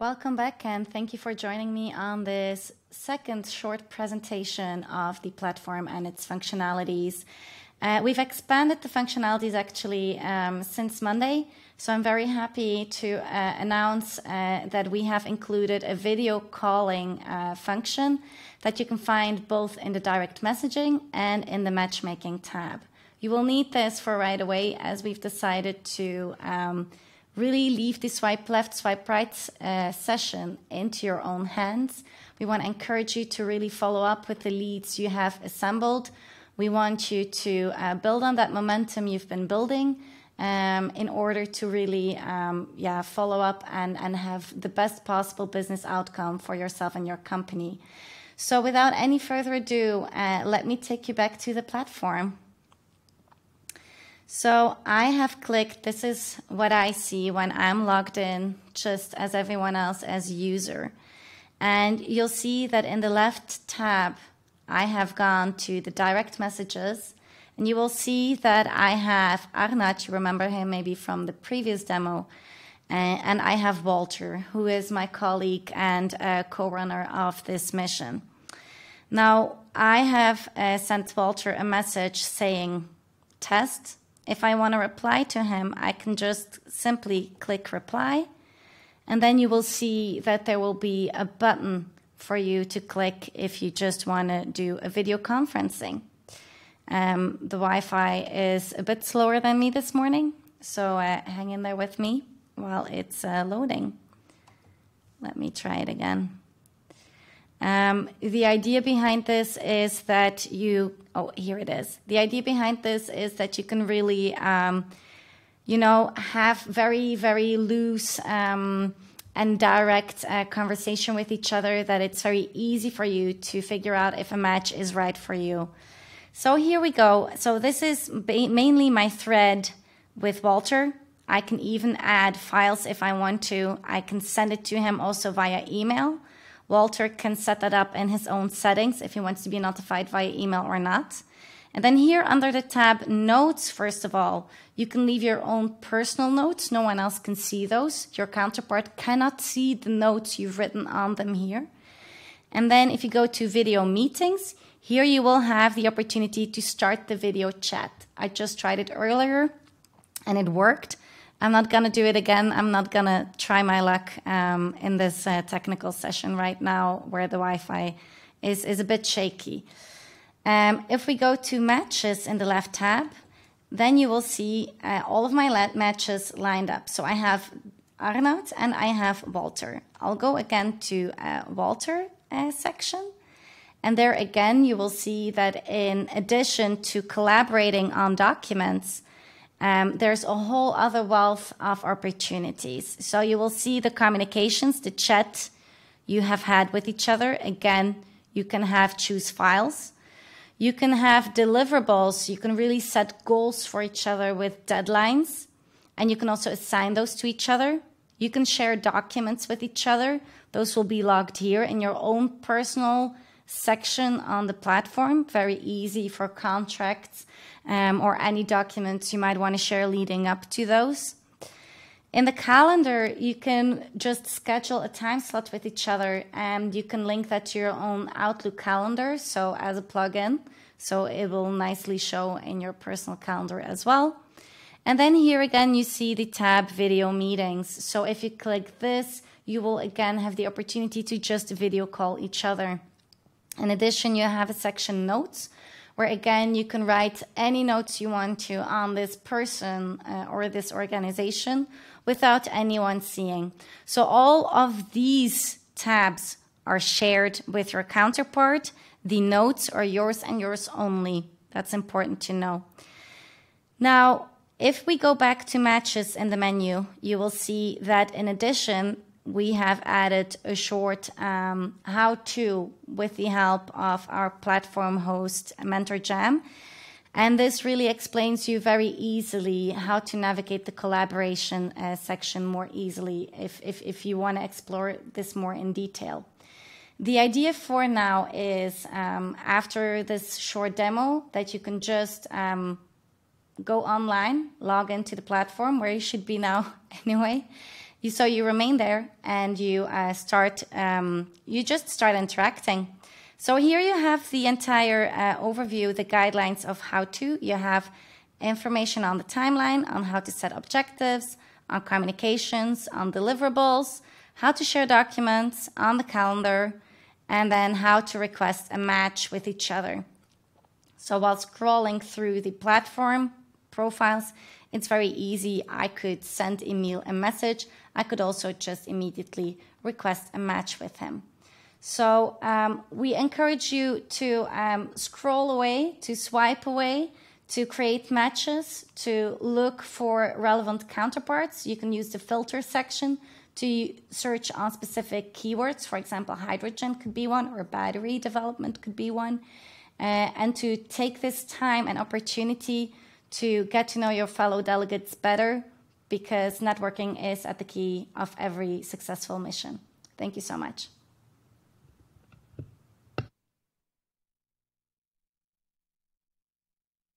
Welcome back, and thank you for joining me on this second short presentation of the platform and its functionalities. Uh, we've expanded the functionalities actually um, since Monday, so I'm very happy to uh, announce uh, that we have included a video calling uh, function that you can find both in the direct messaging and in the matchmaking tab. You will need this for right away as we've decided to um, really leave the swipe left, swipe right uh, session into your own hands. We want to encourage you to really follow up with the leads you have assembled. We want you to uh, build on that momentum you've been building um, in order to really um, yeah, follow up and, and have the best possible business outcome for yourself and your company. So, without any further ado, uh, let me take you back to the platform. So I have clicked, this is what I see when I'm logged in, just as everyone else as user. And you'll see that in the left tab, I have gone to the direct messages and you will see that I have Arnoud, you remember him maybe from the previous demo, and I have Walter, who is my colleague and co-runner of this mission. Now, I have uh, sent Walter a message saying, test, if I want to reply to him, I can just simply click reply. And then you will see that there will be a button for you to click if you just want to do a video conferencing. Um, the Wi Fi is a bit slower than me this morning, so uh, hang in there with me while it's uh, loading. Let me try it again. Um, the idea behind this is that you, oh, here it is. The idea behind this is that you can really, um, you know, have very, very loose um, and direct uh, conversation with each other, that it's very easy for you to figure out if a match is right for you. So here we go. So this is mainly my thread with Walter. I can even add files if I want to. I can send it to him also via email. Walter can set that up in his own settings if he wants to be notified via email or not. And then here under the tab Notes, first of all, you can leave your own personal notes. No one else can see those. Your counterpart cannot see the notes you've written on them here. And then if you go to video meetings, here you will have the opportunity to start the video chat. I just tried it earlier and it worked. I'm not going to do it again. I'm not going to try my luck um, in this uh, technical session right now where the Wi Fi is, is a bit shaky. Um, if we go to matches in the left tab, then you will see uh, all of my matches lined up. So I have Arnoud and I have Walter. I'll go again to uh, Walter uh, section. And there again, you will see that in addition to collaborating on documents, um, there's a whole other wealth of opportunities. So you will see the communications, the chat you have had with each other. Again, you can have choose files. You can have deliverables. You can really set goals for each other with deadlines. And you can also assign those to each other. You can share documents with each other. Those will be logged here in your own personal section on the platform. Very easy for contracts um, or any documents you might want to share leading up to those. In the calendar, you can just schedule a time slot with each other and you can link that to your own Outlook calendar, so as a plugin. So it will nicely show in your personal calendar as well. And then here again, you see the tab video meetings. So if you click this, you will again have the opportunity to just video call each other. In addition, you have a section notes where again you can write any notes you want to on this person uh, or this organization without anyone seeing. So all of these tabs are shared with your counterpart. The notes are yours and yours only. That's important to know. Now, if we go back to matches in the menu, you will see that in addition, we have added a short um, how to with the help of our platform host, Mentor Jam. And this really explains you very easily how to navigate the collaboration uh, section more easily if, if, if you want to explore this more in detail. The idea for now is um, after this short demo that you can just um, go online, log into the platform where you should be now anyway, You, so you remain there and you uh, start, um, you just start interacting. So here you have the entire uh, overview, the guidelines of how to. You have information on the timeline, on how to set objectives, on communications, on deliverables, how to share documents, on the calendar, and then how to request a match with each other. So while scrolling through the platform profiles, it's very easy. I could send Emil a message. I could also just immediately request a match with him. So um, we encourage you to um, scroll away, to swipe away, to create matches, to look for relevant counterparts. You can use the filter section to search on specific keywords. For example, hydrogen could be one, or battery development could be one. Uh, and to take this time and opportunity to get to know your fellow delegates better because networking is at the key of every successful mission. Thank you so much.